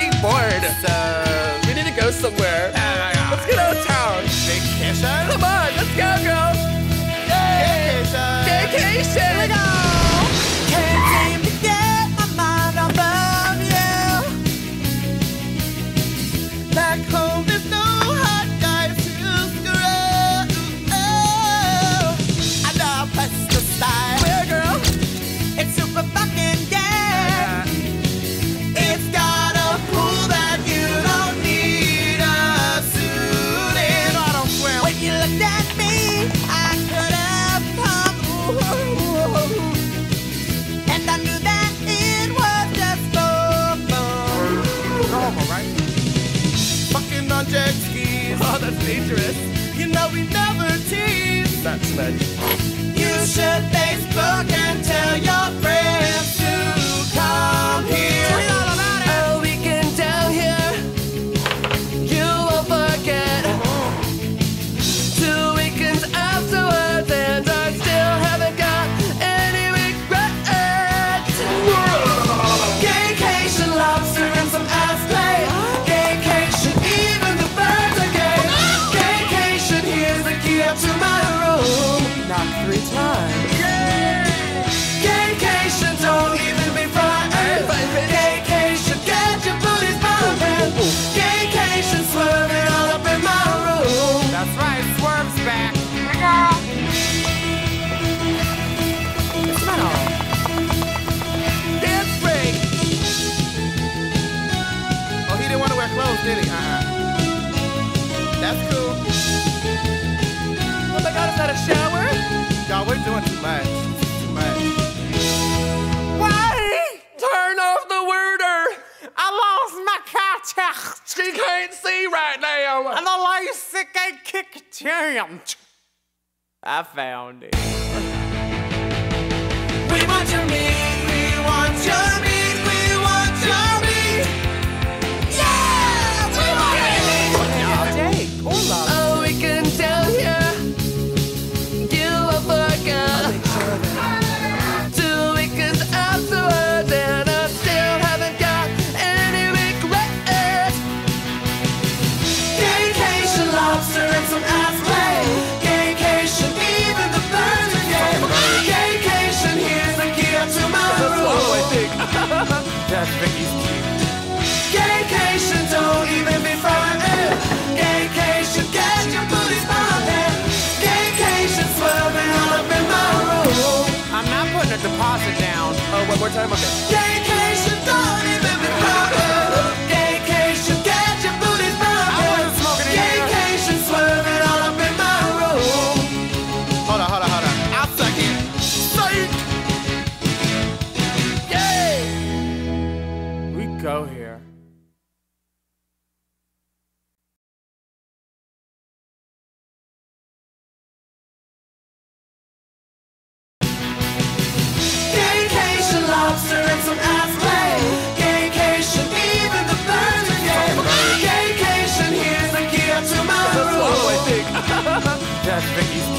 fucking bored. So, We need to go somewhere. Let's get out of town. vacation? Come on, let's go, girls. Yay! Vacation. Vacation. Oh Oh, that's dangerous. You know we never tease. Not smudge. You should Facebook and tell your friends didn't want to wear clothes, did he? Uh-uh. That's cool. Oh my god, is that a shower? Y'all, we're doing too much. Too much. Why? Turn off the worder. I lost my contact. She can't see right now. And the LASIK ain't kicked jammed. I found it. We want your meat. We want your meat. We want your more time, okay. Gaycation, don't even be frightened. Gaycation, get your wasn't smoking in here. Swerving all up in my room. Hold on, hold on, hold on. I'll suck it. Psych! Yay! We go here. Vicky's.